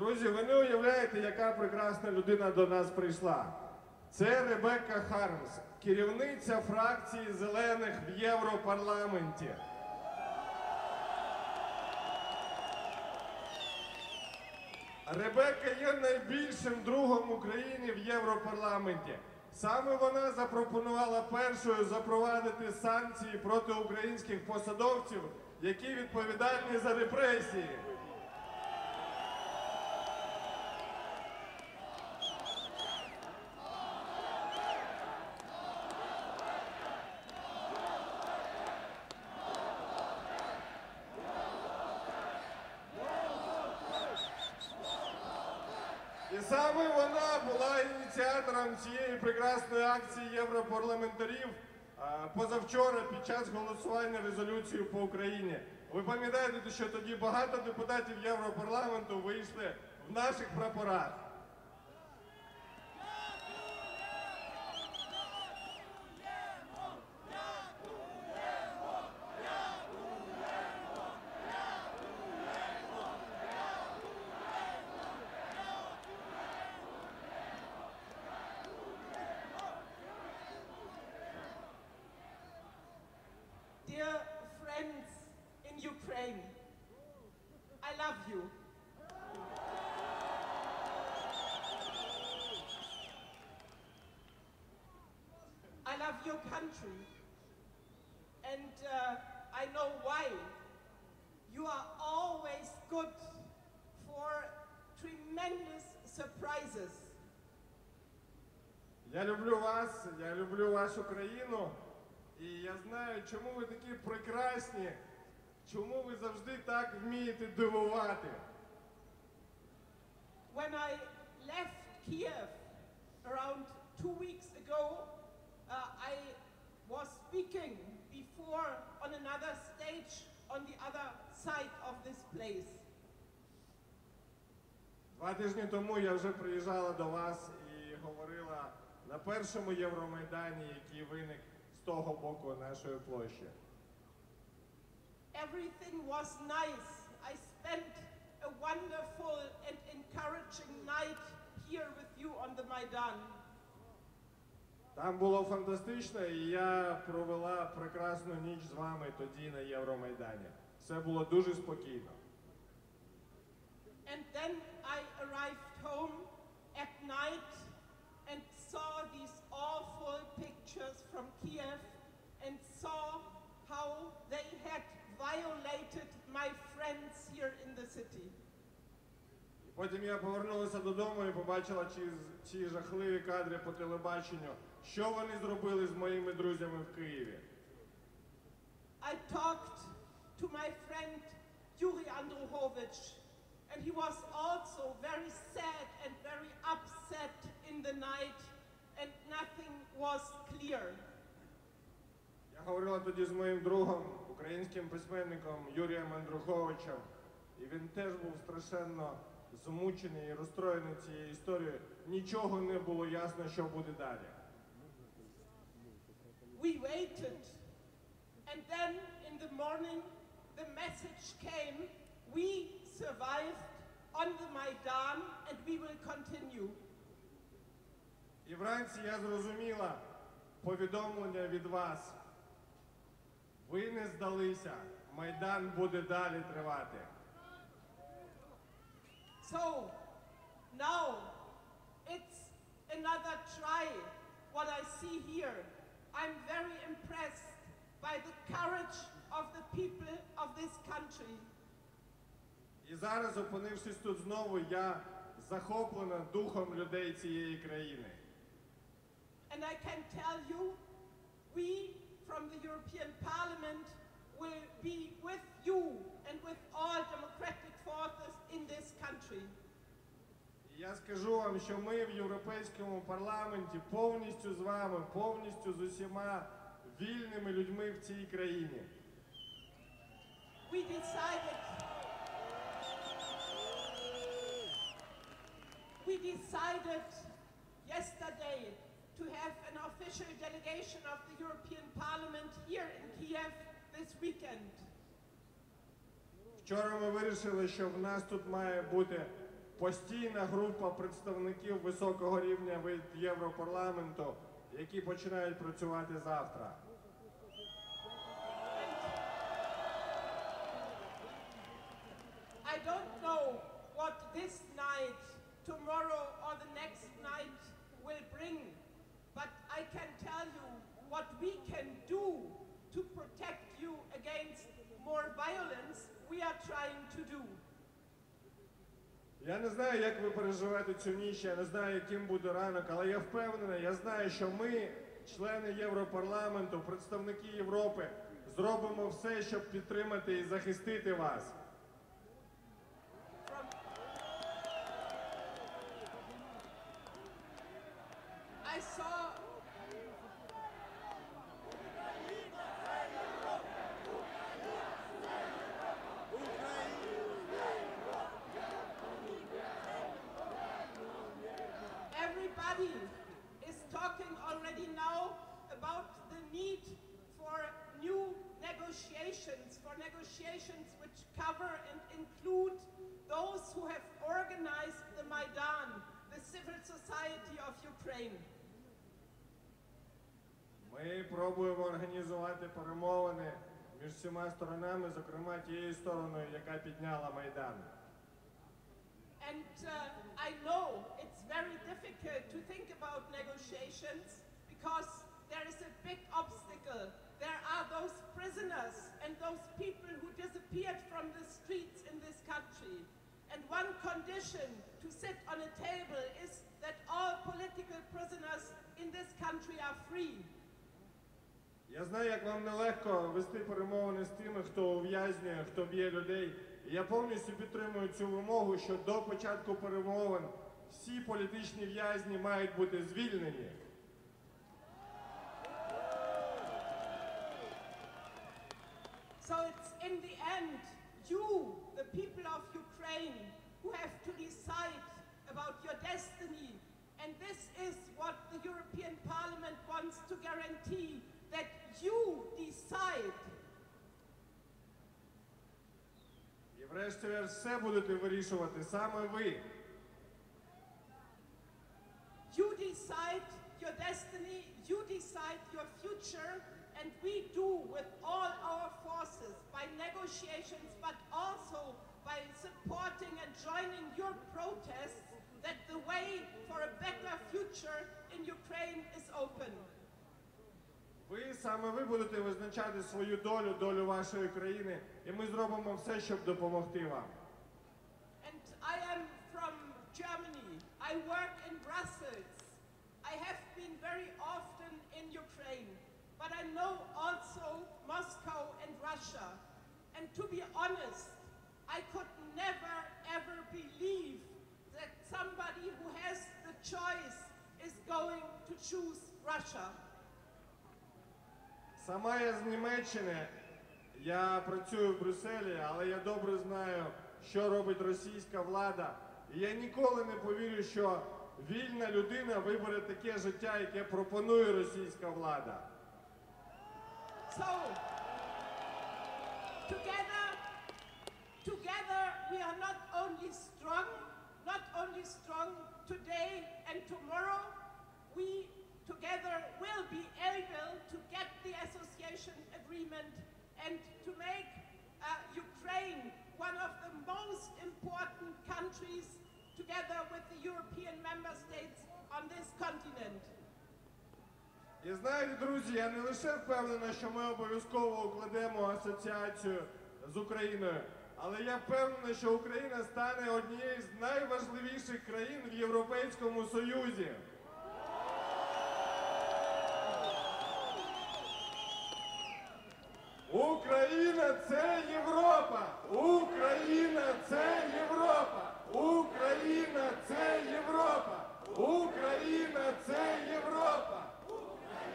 Друзі, ви не уявляєте, яка прекрасна людина до нас прийшла. Це Ребекка Хармс, керівниця фракції зелених в Європарламенті. Ребекка є найбільшим другом України в Європарламенті. Саме вона запропонувала першою запровадити санкції проти українських посадовців, які відповідальні за репресії. І саме вона була ініціатором цієї прекрасної акції європарламентарів позавчора під час голосування резолюції по Україні. Ви пам'ятаєте, що тоді багато депутатів Європарламенту вийшли в наших прапорах. love your country. And uh, I know why. You are always good for tremendous surprises. Я люблю вас, я люблю вашу країну, і я знаю, чому ви такі прекрасні, чому ви завжди так вмієте дивувати. When I left Kiev around two weeks ago, another stage on the other side of this place. Два тижні тому я вже приїжджала до вас і говорила на першому Євромайдані, який виник з того боку нашої площі. Everything was nice. I spent a wonderful and encouraging night here with you on the Maidan. Там було фантастично, і я провела прекрасну ніч з вами тоді на Євромайдані. Все було дуже спокійно. And then I arrived home at night and saw these awful pictures from Kiev and saw how they had violated my friends here in the city. Потім я повернулася додому і побачила ці, ці жахливі кадри по телебаченню, що вони зробили з моїми друзями в Києві. I talked to my friend Yuri Andruhovich, and he was also very sad and very upset in the night, and nothing was clear. Я говорила тоді з моїм другом, українським письменником Юрієм Андруховичем, і він теж був страшенно змучений і розстроєний цією історією. Нічого не було ясно, що буде далі. We waited, and then in the morning, the message came we survived on the Maidan and we will continue. І вранці я зрозуміла повідомлення від вас. Ви не здалися. Майдан буде далі тривати. So now it's another try what I see here. I'm very impressed by the courage of the people of this country. І зараз, опинившись тут знову, я захоплена духом людей цієї країни. And I can tell you, we from the European Parliament will be with you and with all democratic forces in this country. Я скажу вам, що ми в Європейському парламенті повністю з вами, повністю з усіма вільними людьми в цій країні. We decided. We decided yesterday to have an official delegation of the European Parliament here in Kiev this weekend. Вчора ми вирішили, що в нас тут має бути постійна група представників високого рівня від Європарламенту, які починають працювати завтра. I don't know what this night, tomorrow, or the next night will bring, but I can tell you what we can do to protect you against more violence, we are trying to do. Я не знаю, як ви переживете цю ніч, я не знаю, яким буде ранок, але я впевнений, я знаю, що ми, члени Європарламенту, представники Європи, зробимо все, щоб підтримати і захистити вас. I saw Everybody is talking already now about the need for new negotiations, for negotiations which cover and include those who have organized the Maidan, the civil society of Ukraine. Ми пробуємо організувати перемовини між всіма сторонами, зокрема тією стороною, яка підняла Майдан. And uh, I know it's very difficult to think about negotiations because there is a big obstacle. There are those prisoners and those people who disappeared from the streets in this country. And one condition to sit on a table is that all political prisoners in this country are free. Я знаю, як вам нелегко вести перемовини з тими, хто ув'язнює, хто б'є людей. І я повністю підтримую цю вимогу, що до початку перемовин всі політичні в'язні мають бути звільнені. So it's in the end you, the people of Ukraine, who have to decide about your destiny. And this is what the European Parliament wants to guarantee that you decide. І врешті-решт все будете вирішувати саме ви. You decide your destiny, you decide your future, and we do with all our forces by negotiations, but also by supporting and joining your protests that the way for a better future in Ukraine is open. Ви саме ви будете визначати свою долю, долю вашої країни, і ми зробимо все, щоб допомогти вам. And I am from Germany. I work to be honest, I could never ever believe that somebody who has the choice is going to choose Russia. Сама я з Німеччини, я працюю в Брюсселі, але я добре знаю, що робить російська влада. І я ніколи не повірю, що вільна людина вибере таке життя, яке пропонує російська влада. So, together, together we are not only strong, not only strong today and tomorrow, we together will be able to get the association agreement and to make uh, Ukraine one of the most important countries together with the European member states on this continent. І знаєте, друзі, я не лише впевнена, що ми обов'язково укладемо асоціацію з Україною, але я впевнена, що Україна стане однією з найважливіших країн в Європейському Союзі. Україна це Європа! Україна це Європа! Україна це Європа! Україна це Європа!